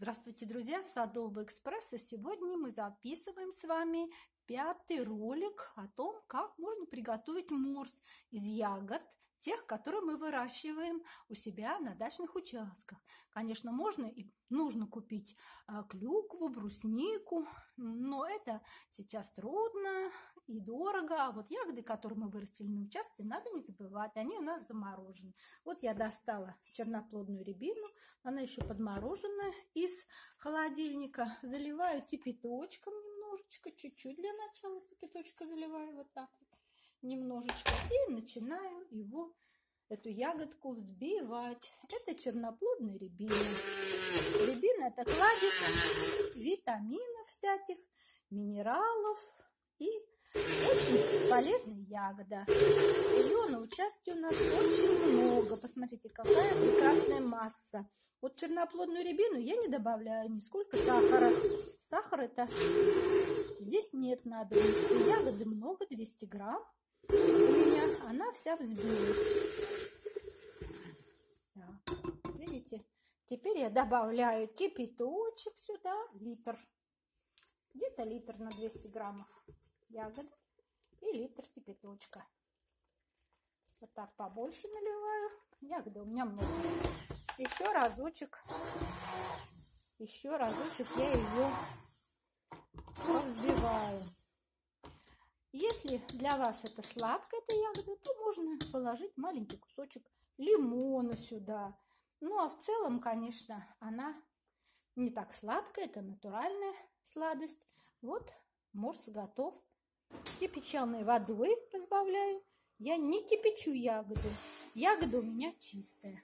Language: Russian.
Здравствуйте, друзья! Садовый экспресс. И сегодня мы записываем с вами пятый ролик о том, как можно приготовить морс из ягод, тех, которые мы выращиваем у себя на дачных участках. Конечно, можно и нужно купить а, клюкву, бруснику, но это сейчас трудно и дорого. А вот ягоды, которые мы вырастили на участке, надо не забывать, они у нас заморожены. Вот я достала черноплодную рябину, она еще подмороженная из холодильника. Заливаю кипяточком немножечко, чуть-чуть для начала кипяточка заливаю вот так вот немножечко и начинаю его, эту ягодку взбивать. Это черноплодная рябина. Рябина это кладезь витаминов всяких, минералов и очень полезная ягода. Ее на участке у нас очень много. Посмотрите, какая прекрасная масса. Вот черноплодную рябину я не добавляю нисколько сахара. Сахар это здесь нет надобности. Ягоды много, 200 грамм у меня она вся взбилась. Так, видите? Теперь я добавляю кипяточек сюда, литр. Где-то литр на 200 граммов ягод и литр кипяточка. Вот так побольше наливаю. Ягоды у меня много. Еще разочек, еще разочек я ее Если для вас это сладкая эта ягода, то можно положить маленький кусочек лимона сюда. Ну, а в целом, конечно, она не так сладкая, это натуральная сладость. Вот морс готов. Кипяченой водой разбавляю. Я не кипячу ягоду. Ягода у меня чистая.